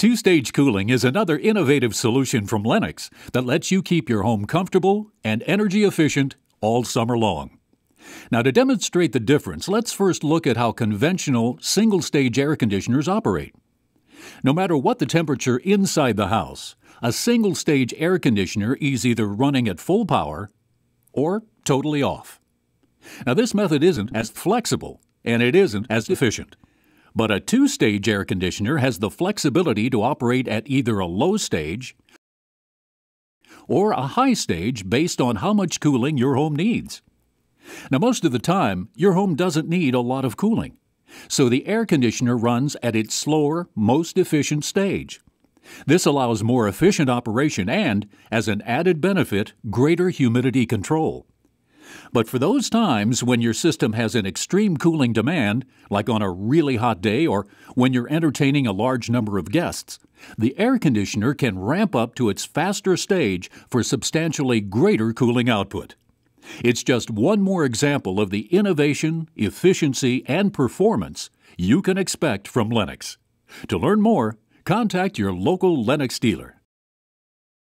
Two stage cooling is another innovative solution from Lennox that lets you keep your home comfortable and energy efficient all summer long. Now, to demonstrate the difference, let's first look at how conventional single stage air conditioners operate. No matter what the temperature inside the house, a single stage air conditioner is either running at full power or totally off. Now, this method isn't as flexible and it isn't as efficient. But a two stage air conditioner has the flexibility to operate at either a low stage or a high stage based on how much cooling your home needs. Now, most of the time, your home doesn't need a lot of cooling, so the air conditioner runs at its slower, most efficient stage. This allows more efficient operation and, as an added benefit, greater humidity control. But for those times when your system has an extreme cooling demand, like on a really hot day or when you're entertaining a large number of guests, the air conditioner can ramp up to its faster stage for substantially greater cooling output. It's just one more example of the innovation, efficiency, and performance you can expect from Lennox. To learn more, contact your local Lennox dealer.